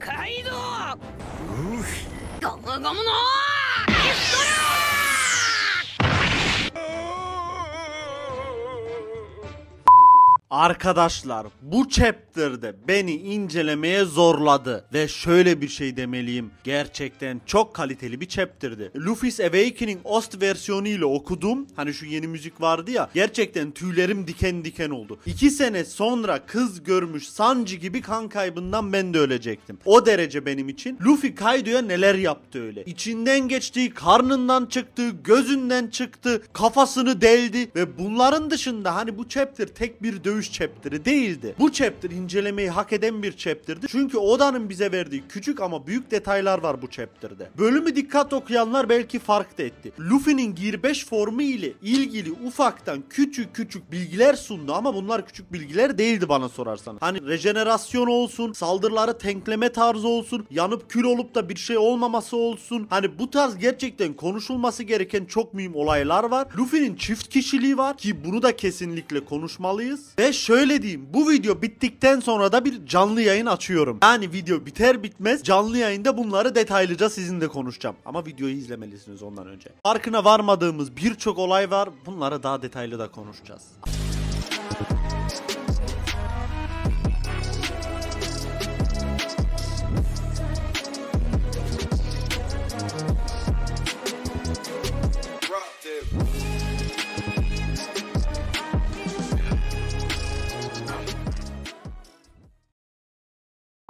カイドウゴムゴムのエストラ Arkadaşlar bu chapter'de beni incelemeye zorladı ve şöyle bir şey demeliyim. Gerçekten çok kaliteli bir chapter'dı. Luffy's Awakening Ost versiyonu ile okudum. Hani şu yeni müzik vardı ya. Gerçekten tüylerim diken diken oldu. İki sene sonra kız görmüş Sanji gibi kan kaybından ben de ölecektim. O derece benim için. Luffy Kaido'ya neler yaptı öyle. İçinden geçtiği, karnından çıktı, gözünden çıktı, kafasını deldi ve bunların dışında hani bu chapter tek bir dövüş chapter'ı değildi. Bu chapter incelemeyi hak eden bir chapter'dı. Çünkü Oda'nın bize verdiği küçük ama büyük detaylar var bu chapter'de. Bölümü dikkat okuyanlar belki fark da etti. Luffy'nin Gear 5 formu ile ilgili ufaktan küçük küçük bilgiler sundu ama bunlar küçük bilgiler değildi bana sorarsanız. Hani rejenerasyon olsun, saldırıları tenkleme tarzı olsun, yanıp kül olup da bir şey olmaması olsun. Hani bu tarz gerçekten konuşulması gereken çok mühim olaylar var. Luffy'nin çift kişiliği var ki bunu da kesinlikle konuşmalıyız. Ve şöyle diyeyim bu video bittikten sonra da bir canlı yayın açıyorum. Yani video biter bitmez canlı yayında bunları detaylıca sizinle konuşacağım. Ama videoyu izlemelisiniz ondan önce. Farkına varmadığımız birçok olay var. Bunları daha detaylı da konuşacağız.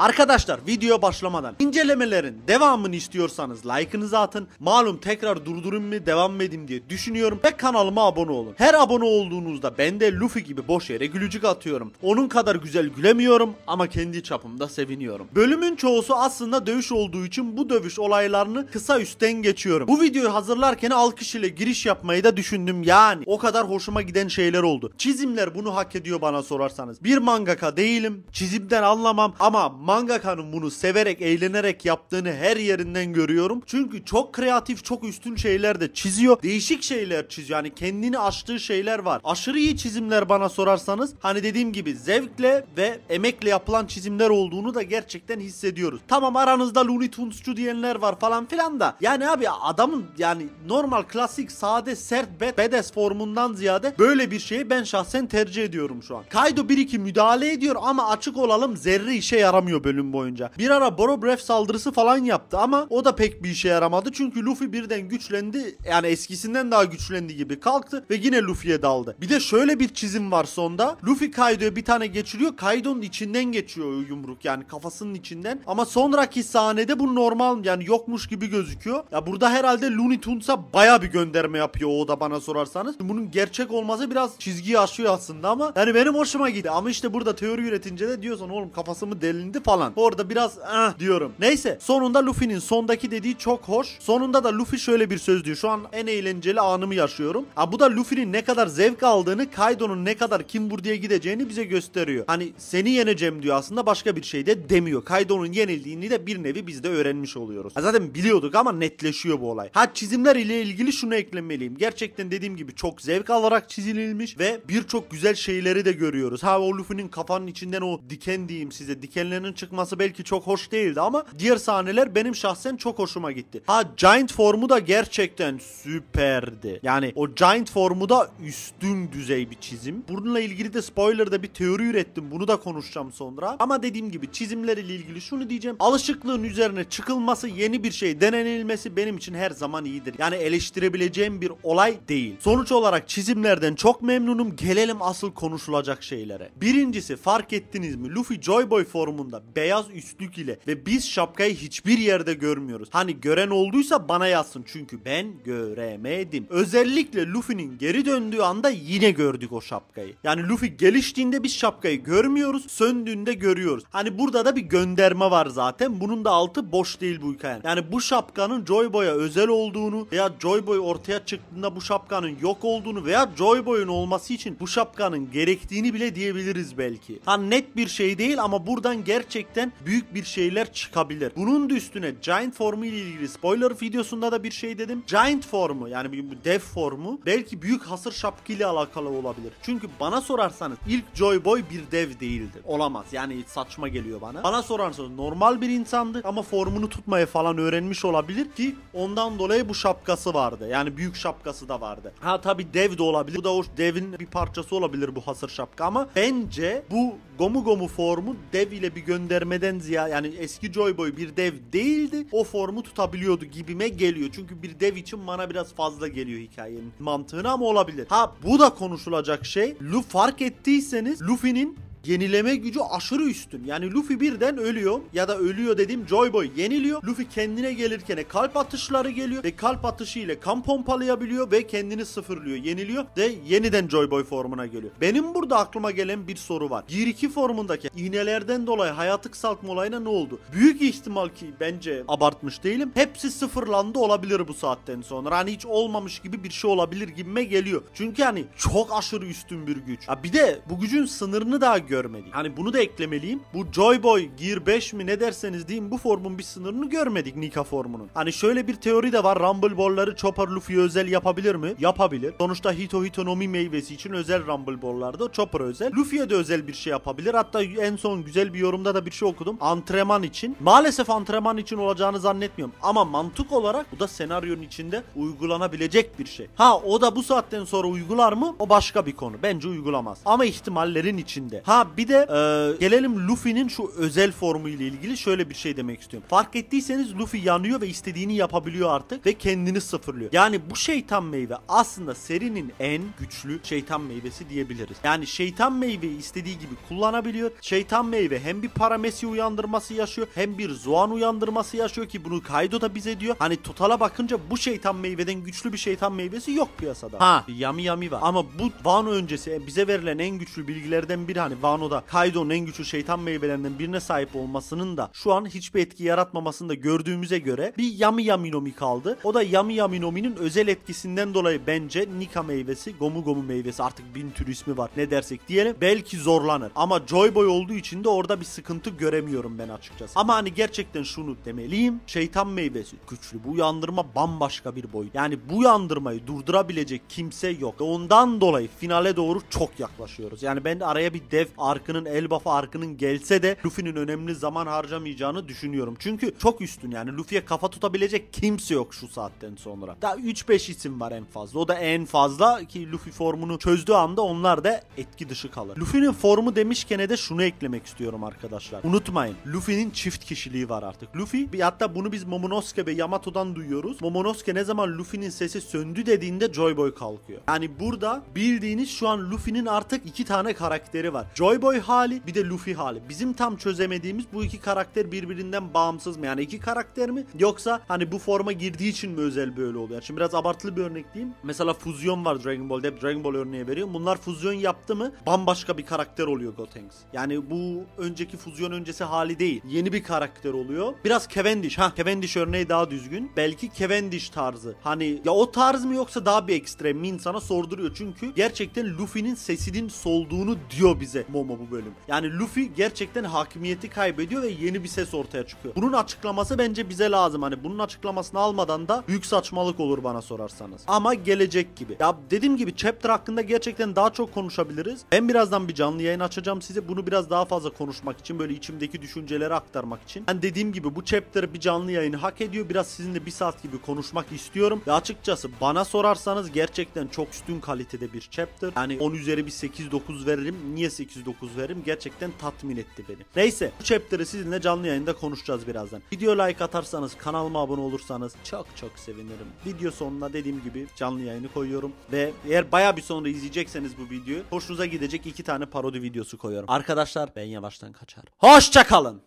Arkadaşlar videoya başlamadan incelemelerin devamını istiyorsanız like'ınızı atın. Malum tekrar durdurayım mı devam mı edeyim diye düşünüyorum ve kanalıma abone olun. Her abone olduğunuzda ben de Luffy gibi boş yere gülücük atıyorum. Onun kadar güzel gülemiyorum ama kendi çapımda seviniyorum. Bölümün çoğusu aslında dövüş olduğu için bu dövüş olaylarını kısa üstten geçiyorum. Bu videoyu hazırlarken alkış ile giriş yapmayı da düşündüm yani. O kadar hoşuma giden şeyler oldu. Çizimler bunu hak ediyor bana sorarsanız. Bir mangaka değilim. Çizimden anlamam ama mangakanın bunu severek, eğlenerek yaptığını her yerinden görüyorum. Çünkü çok kreatif, çok üstün şeyler de çiziyor. Değişik şeyler çiziyor. Yani kendini aştığı şeyler var. Aşırı iyi çizimler bana sorarsanız. Hani dediğim gibi zevkle ve emekle yapılan çizimler olduğunu da gerçekten hissediyoruz. Tamam aranızda Looney Tunes'cu diyenler var falan filan da. Yani abi adamın yani normal klasik sade sert bad, badass formundan ziyade böyle bir şeyi ben şahsen tercih ediyorum şu an. Kaido 1-2 müdahale ediyor ama açık olalım zerre işe yaramıyor bölüm boyunca. Bir ara Boro Breath saldırısı falan yaptı ama o da pek bir işe yaramadı. Çünkü Luffy birden güçlendi. Yani eskisinden daha güçlendi gibi kalktı ve yine Luffy'ye daldı. Bir de şöyle bir çizim var sonda. Luffy Kaido'ya bir tane geçiriyor. Kaido'nun içinden geçiyor yumruk yani kafasının içinden. Ama sonraki sahnede bu normal yani yokmuş gibi gözüküyor. Ya burada herhalde Looney Tunes'a baya bir gönderme yapıyor o da bana sorarsanız. Bunun gerçek olması biraz çizgiyi aşıyor aslında ama yani benim hoşuma gitti. Ama işte burada teori üretince de diyorsan oğlum kafası mı delindi falan. Orada biraz ah diyorum. Neyse sonunda Luffy'nin sondaki dediği çok hoş. Sonunda da Luffy şöyle bir söz diyor. Şu an en eğlenceli anımı yaşıyorum. Ha bu da Luffy'nin ne kadar zevk aldığını, Kaido'nun ne kadar Kimbur diye gideceğini bize gösteriyor. Hani seni yeneceğim diyor aslında başka bir şey de demiyor. Kaido'nun yenildiğini de bir nevi biz de öğrenmiş oluyoruz. Ha zaten biliyorduk ama netleşiyor bu olay. Ha çizimler ile ilgili şunu eklemeliyim. Gerçekten dediğim gibi çok zevk alarak çizilmiş ve birçok güzel şeyleri de görüyoruz. Ha o Luffy'nin kafanın içinden o diken diyeyim size. Dikenlerinin çıkması belki çok hoş değildi ama diğer sahneler benim şahsen çok hoşuma gitti. Ha Giant formu da gerçekten süperdi. Yani o Giant formu da üstün düzey bir çizim. Bununla ilgili de spoiler'da bir teori ürettim. Bunu da konuşacağım sonra. Ama dediğim gibi çizimler ile ilgili şunu diyeceğim. Alışıklığın üzerine çıkılması, yeni bir şey denenilmesi benim için her zaman iyidir. Yani eleştirebileceğim bir olay değil. Sonuç olarak çizimlerden çok memnunum. Gelelim asıl konuşulacak şeylere. Birincisi fark ettiniz mi? Luffy Joy Boy formunda beyaz üstlük ile ve biz şapkayı hiçbir yerde görmüyoruz. Hani gören olduysa bana yazsın çünkü ben göremedim. Özellikle Luffy'nin geri döndüğü anda yine gördük o şapkayı. Yani Luffy geliştiğinde biz şapkayı görmüyoruz, söndüğünde görüyoruz. Hani burada da bir gönderme var zaten. Bunun da altı boş değil bu hikaye. Yani bu şapkanın Joy Boy'a özel olduğunu veya Joy Boy ortaya çıktığında bu şapkanın yok olduğunu veya Joy Boy'un olması için bu şapkanın gerektiğini bile diyebiliriz belki. Ha net bir şey değil ama buradan gerçekten gerçekten büyük bir şeyler çıkabilir. Bunun da üstüne Giant formu ile ilgili spoiler videosunda da bir şey dedim. Giant formu yani bu dev formu belki büyük hasır şapkı ile alakalı olabilir. Çünkü bana sorarsanız ilk Joy Boy bir dev değildir. Olamaz. Yani saçma geliyor bana. Bana sorarsanız normal bir insandı ama formunu tutmayı falan öğrenmiş olabilir ki ondan dolayı bu şapkası vardı. Yani büyük şapkası da vardı. Ha tabi dev de olabilir. Bu da o devin bir parçası olabilir bu hasır şapka ama bence bu Gomu Gomu formu dev ile bir göndermeden ziyade yani eski Joy Boy bir dev değildi. O formu tutabiliyordu gibime geliyor. Çünkü bir dev için bana biraz fazla geliyor hikayenin mantığına ama olabilir. Ha bu da konuşulacak şey. Lu fark ettiyseniz Luffy'nin yenileme gücü aşırı üstün. Yani Luffy birden ölüyor ya da ölüyor dediğim Joy Boy yeniliyor. Luffy kendine gelirken kalp atışları geliyor ve kalp atışı ile kan pompalayabiliyor ve kendini sıfırlıyor, yeniliyor ve yeniden Joy Boy formuna geliyor. Benim burada aklıma gelen bir soru var. Gear 2 formundaki iğnelerden dolayı hayatı kısaltma olayına ne oldu? Büyük ihtimal ki bence abartmış değilim. Hepsi sıfırlandı olabilir bu saatten sonra. Hani hiç olmamış gibi bir şey olabilir gibime geliyor. Çünkü hani çok aşırı üstün bir güç. Ha bir de bu gücün sınırını daha görmedik. Hani bunu da eklemeliyim. Bu Joy Boy Gear 5 mi ne derseniz deyin bu formun bir sınırını görmedik Nika formunun. Hani şöyle bir teori de var. Rumble Ball'ları Chopper Luffy'ye özel yapabilir mi? Yapabilir. Sonuçta Hito Hitonomi meyvesi için özel Rumble Ball'larda Chopper özel. Luffy'ye de özel bir şey yapabilir. Hatta en son güzel bir yorumda da bir şey okudum. Antrenman için. Maalesef antrenman için olacağını zannetmiyorum. Ama mantık olarak bu da senaryonun içinde uygulanabilecek bir şey. Ha o da bu saatten sonra uygular mı? O başka bir konu. Bence uygulamaz. Ama ihtimallerin içinde. Ha bir de e, gelelim Luffy'nin şu özel formu ile ilgili şöyle bir şey demek istiyorum. Fark ettiyseniz Luffy yanıyor ve istediğini yapabiliyor artık ve kendini sıfırlıyor. Yani bu şeytan meyve aslında serinin en güçlü şeytan meyvesi diyebiliriz. Yani şeytan meyveyi istediği gibi kullanabiliyor. Şeytan meyve hem bir paramesi uyandırması yaşıyor hem bir Zoan uyandırması yaşıyor ki bunu Kaido da bize diyor. Hani totala bakınca bu şeytan meyveden güçlü bir şeytan meyvesi yok piyasada. Ha Yami Yami var. Ama bu Wano öncesi bize verilen en güçlü bilgilerden biri hani Wano'da Kaido'nun en güçlü şeytan meyvelerinden birine sahip olmasının da şu an hiçbir etki yaratmamasını da gördüğümüze göre bir Yami Yami Nomi kaldı. O da Yami Yami Nomi'nin özel etkisinden dolayı bence Nika meyvesi, Gomu Gomu meyvesi artık bin tür ismi var ne dersek diyelim belki zorlanır. Ama Joy Boy olduğu için de orada bir sıkıntı göremiyorum ben açıkçası. Ama hani gerçekten şunu demeliyim. Şeytan meyvesi güçlü. Bu yandırma bambaşka bir boy. Yani bu yandırmayı durdurabilecek kimse yok. Ondan dolayı finale doğru çok yaklaşıyoruz. Yani ben araya bir dev arkının, Elbaf arkının gelse de Luffy'nin önemli zaman harcamayacağını düşünüyorum. Çünkü çok üstün yani Luffy'ye kafa tutabilecek kimse yok şu saatten sonra. Daha 3-5 isim var en fazla. O da en fazla ki Luffy formunu çözdüğü anda onlar da etki dışı kalır. Luffy'nin formu demişken de şunu eklemek istiyorum arkadaşlar. Unutmayın Luffy'nin çift kişiliği var artık. Luffy hatta bunu biz Momonosuke ve Yamato'dan duyuyoruz. Momonosuke ne zaman Luffy'nin sesi söndü dediğinde Joy Boy kalkıyor. Yani burada bildiğiniz şu an Luffy'nin artık iki tane karakteri var. Joy Boy hali bir de Luffy hali. Bizim tam çözemediğimiz bu iki karakter birbirinden bağımsız mı? Yani iki karakter mi? Yoksa hani bu forma girdiği için mi özel böyle oluyor? Şimdi biraz abartılı bir örnek diyeyim. Mesela füzyon var Dragon Ball'de. Hep Dragon Ball örneği veriyorum. Bunlar füzyon yaptı mı bambaşka bir karakter oluyor Gotenks. Yani bu önceki füzyon öncesi hali değil. Yeni bir karakter oluyor. Biraz Cavendish. Ha Cavendish örneği daha düzgün. Belki Cavendish tarzı. Hani ya o tarz mı yoksa daha bir ekstrem mi insana sorduruyor. Çünkü gerçekten Luffy'nin sesinin solduğunu diyor bize Momo bu bölüm. Yani Luffy gerçekten hakimiyeti kaybediyor ve yeni bir ses ortaya çıkıyor. Bunun açıklaması bence bize lazım. Hani bunun açıklamasını almadan da büyük saçmalık olur bana sorarsanız. Ama gelecek gibi. Ya dediğim gibi chapter hakkında gerçekten daha çok konuşabiliriz. Ben birazdan bir canlı yayın açacağım size. Bunu biraz daha fazla konuşmak için böyle içimdeki düşünceleri aktarmak için. Ben dediğim gibi bu chapter bir canlı yayını hak ediyor. Biraz sizinle bir saat gibi konuşmak istiyorum. Ve açıkçası bana sorarsanız gerçekten çok üstün kalitede bir chapter. Yani 10 üzeri bir 8-9 veririm. Niye 8-9 veririm? Gerçekten tatmin etti beni. Neyse bu chapter'ı sizinle canlı yayında konuşacağız birazdan. Video like atarsanız kanalıma abone olursanız çok çok sevinirim. Video sonuna dediğim gibi canlı yayını koyuyorum. Ve eğer baya bir sonra izleyecekseniz bu videoyu hoşunuza gidecek iki tane parodi videosu koyuyorum. Arkadaşlar ben yavaştan kaçar. Hoşçakalın.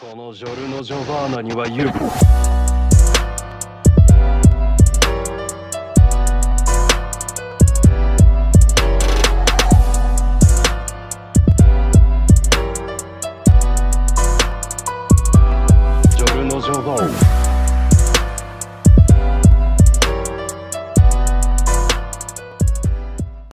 このジョルノ・ジョバーナには言